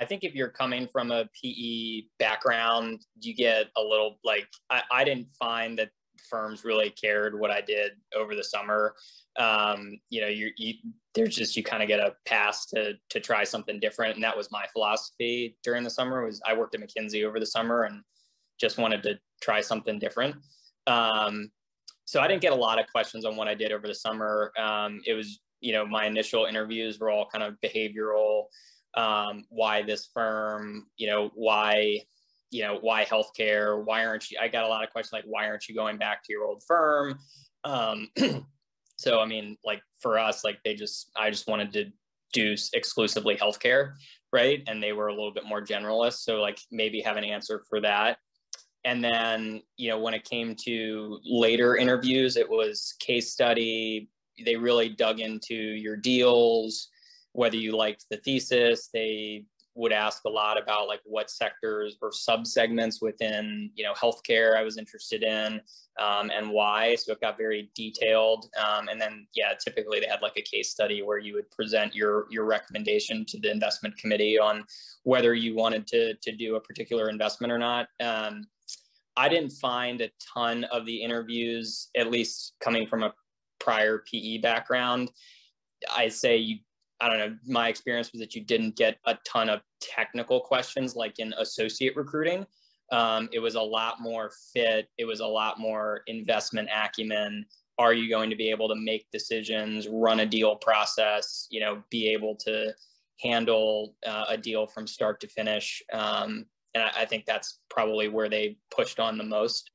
I think if you're coming from a PE background, you get a little like I, I didn't find that firms really cared what I did over the summer. Um, you know, you, you there's just you kind of get a pass to to try something different, and that was my philosophy during the summer. Was I worked at McKinsey over the summer and just wanted to try something different. Um, so I didn't get a lot of questions on what I did over the summer. Um, it was you know my initial interviews were all kind of behavioral um, why this firm, you know, why, you know, why healthcare? Why aren't you? I got a lot of questions like, why aren't you going back to your old firm? Um, so, I mean, like for us, like they just, I just wanted to do exclusively healthcare, right? And they were a little bit more generalist. So, like, maybe have an answer for that. And then, you know, when it came to later interviews, it was case study. They really dug into your deals whether you liked the thesis. They would ask a lot about like what sectors or subsegments within you know healthcare I was interested in um, and why. So it got very detailed. Um, and then yeah, typically they had like a case study where you would present your your recommendation to the investment committee on whether you wanted to to do a particular investment or not. Um, I didn't find a ton of the interviews, at least coming from a prior PE background. I say you I don't know, my experience was that you didn't get a ton of technical questions like in associate recruiting. Um, it was a lot more fit. It was a lot more investment acumen. Are you going to be able to make decisions, run a deal process, you know, be able to handle uh, a deal from start to finish? Um, and I, I think that's probably where they pushed on the most.